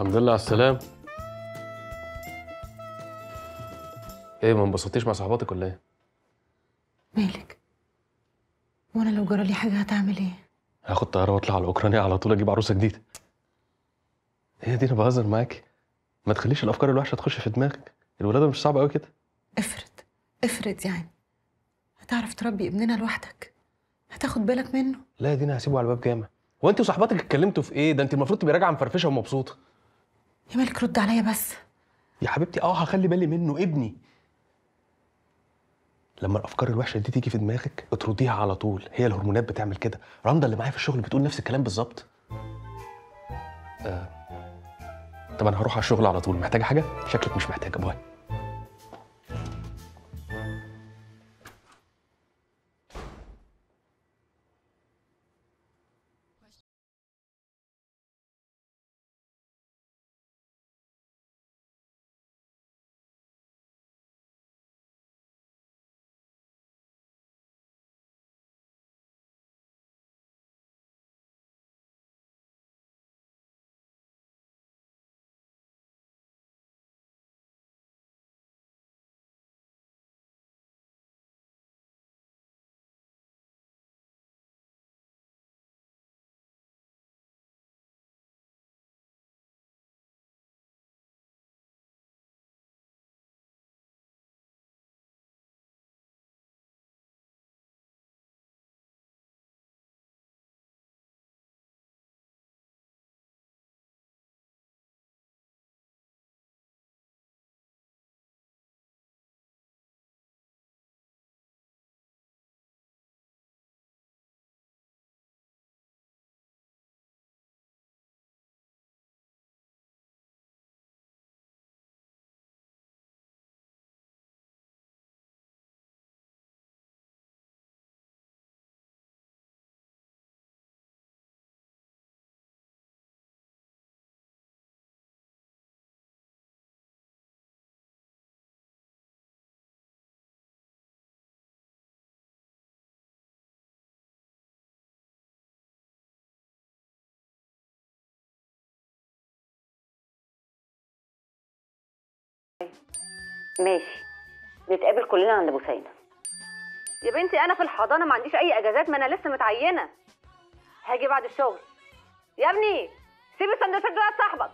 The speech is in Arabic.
الحمد لله على السلام. إيه ما انبسطتيش مع صحباتك ولا إيه؟ مالك؟ وأنا لو جرى لي حاجة هتعمل إيه؟ هاخد طيارة واطلع على أوكرانيا على طول أجيب عروسة جديدة. هي دي أنا بهزر معاك. ما تخليش الأفكار الوحشة تخش في دماغك. الولادة مش صعبة قوي كده. افرض افرض يعني. هتعرف تربي ابننا لوحدك؟ هتاخد بالك منه؟ لا يا دينا هسيبه على الباب جامع. هو انت وصاحباتك اتكلمتوا في إيه؟ ده انت المفروض تبقي راجعة مفرفشة ومبسوطة. يا مالك رد عليا بس. يا حبيبتي آه هخلي بالي منه ابني. لما الأفكار الوحشة دي تيجي في دماغك اطرديها على طول. هي الهرمونات بتعمل كده. رندا اللي معايا في الشغل بتقول نفس الكلام بالظبط. آه. طب أنا هروح على الشغل على طول. محتاجة حاجة؟ شكلك مش محتاجة. باي. ماشي. نتقابل كلنا عند بوسينة يا بنتي أنا في الحضانة ما عنديش أي إجازات ما أنا لسه متعينة. هاجي بعد الشغل. يا ابني سيب السندوتشات دول صاحبك.